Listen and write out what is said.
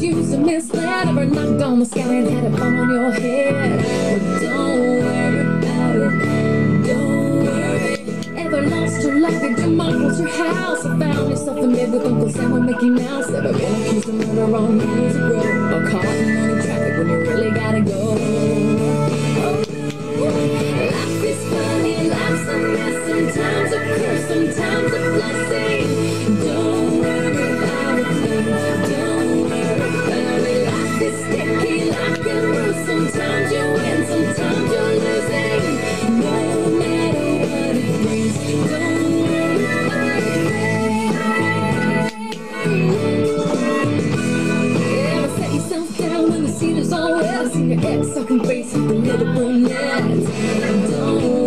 misused and misled, ever knocked on the sky and had a bomb on your head. But don't worry about it. Don't worry. Ever lost your luck at your uncle's your house? Or found yourself in bed with Uncle Sam or Mickey Mouse? Ever been accused of murder on Music Road? Or caught in traffic when you really gotta go? When the scene is all wet? Seen your ex sucking face with the little brunette. Don't